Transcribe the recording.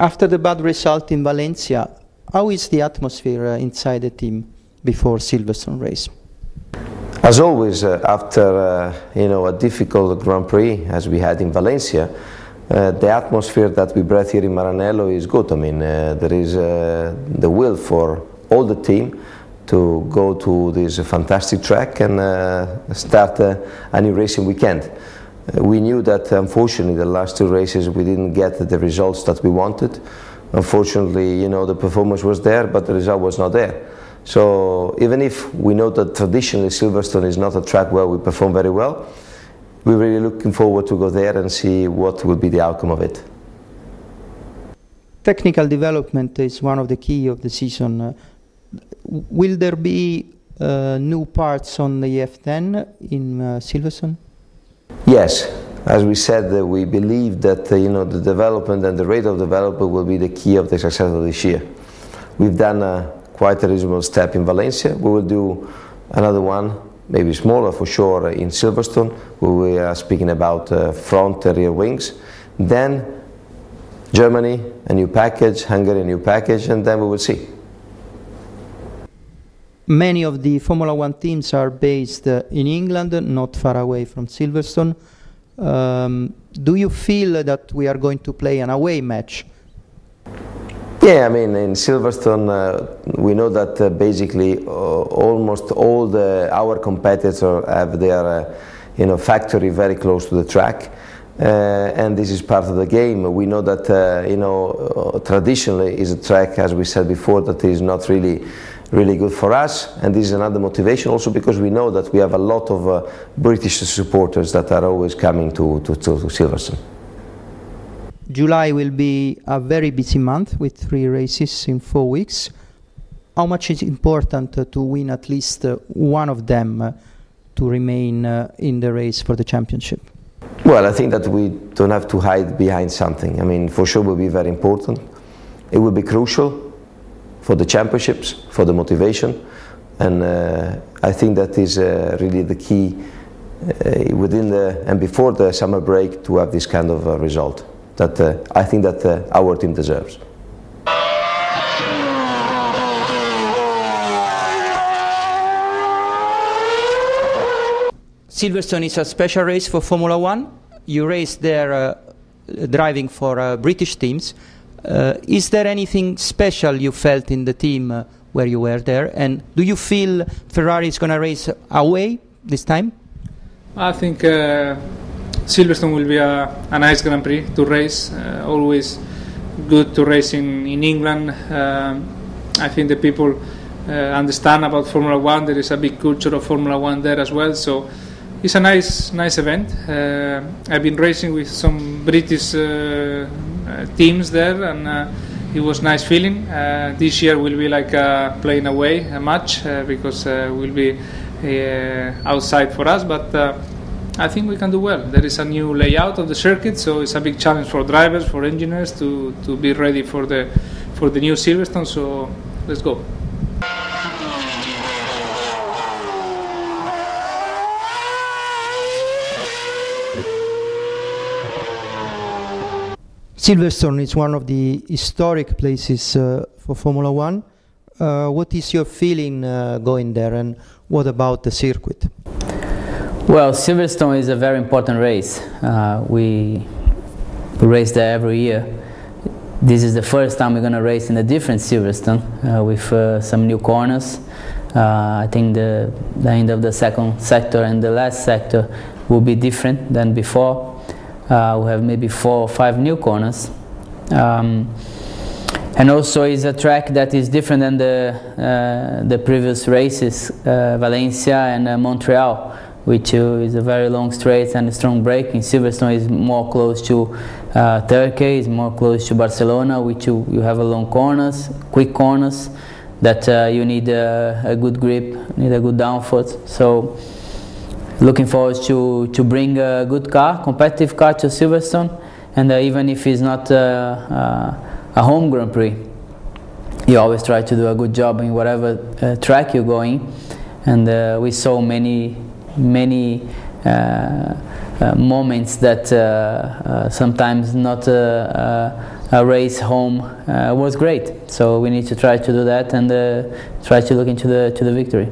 After the bad result in Valencia, how is the atmosphere uh, inside the team before Silverstone race? As always, uh, after uh, you know a difficult Grand Prix as we had in Valencia, uh, the atmosphere that we brought here in Maranello is good. I mean, uh, there is uh, the will for all the team to go to this fantastic track and start a new racing weekend. We knew that unfortunately the last two races we didn't get the results that we wanted. Unfortunately, you know, the performance was there, but the result was not there. So even if we know that traditionally Silverstone is not a track where we perform very well, we're really looking forward to go there and see what will be the outcome of it. Technical development is one of the key of the season. Uh, will there be uh, new parts on the F10 in uh, Silverstone? Yes, as we said, uh, we believe that uh, you know the development and the rate of development will be the key of the success of this year. We've done a quite a reasonable step in Valencia. We will do another one, maybe smaller for sure, in Silverstone, where we are speaking about uh, front and rear wings. Then Germany, a new package, Hungary, a new package, and then we will see. Many of the Formula One teams are based uh, in England, not far away from Silverstone. Um, do you feel that we are going to play an away match yeah, I mean, in Silverstone, uh, we know that uh, basically uh, almost all the, our competitors have their, uh, you know, factory very close to the track. Uh, and this is part of the game. We know that, uh, you know, traditionally is a track, as we said before, that is not really, really good for us. And this is another motivation also because we know that we have a lot of British supporters that are always coming to, to, to Silverstone. July will be a very busy month with three races in four weeks. How much is important uh, to win at least uh, one of them uh, to remain uh, in the race for the championship? Well, I think that we don't have to hide behind something. I mean, for sure, will be very important. It will be crucial for the championships, for the motivation, and uh, I think that is uh, really the key within the and before the summer break to have this kind of result that uh, I think that uh, our team deserves. Silverstone is a special race for Formula One. You race there uh, driving for uh, British teams. Uh, is there anything special you felt in the team uh, where you were there? And do you feel Ferrari is going to race away this time? I think Silverstone will be a, a nice Grand Prix to race. Uh, always good to race in, in England. Um, I think the people uh, understand about Formula One. There is a big culture of Formula One there as well. So it's a nice nice event. Uh, I've been racing with some British uh, uh, Uh, teams there, and uh, it was nice feeling. Uh, this year will be like uh, playing away a match because we'll be outside for us, but. I think we can do well. There is a new layout of the circuit, so it's a big challenge for drivers, for engineers to, to be ready for the for the new Silverstone. So let's go. Silverstone is one of the historic places uh, for Formula One. Uh, what is your feeling uh, going there, and what about the circuit? Well, Silverstone is a very important race. Uh, we race there every year. This is the first time we're going to race in a different Silverstone uh, with uh, some new corners. I think the, the end of the second sector and the last sector will be different than before. Uh, we have maybe four or five new corners. Um, and also it's a track that is different than the, uh, the previous races, Valencia and Montreal which is a very long straight and a strong braking. Silverstone is more close to uh, Turkey, is more close to Barcelona, which you, you have a long corners, quick corners, that uh, you need a, a, good grip, need a good downforce. So looking forward to, to bring a good car, competitive car to Silverstone, and uh, even if it's not uh, uh, a home Grand Prix, you always try to do a good job in whatever uh, track you're going. And we saw many many uh, uh, moments that uh, sometimes not a race home was great. So we need to try to do that and try to look into the to the victory.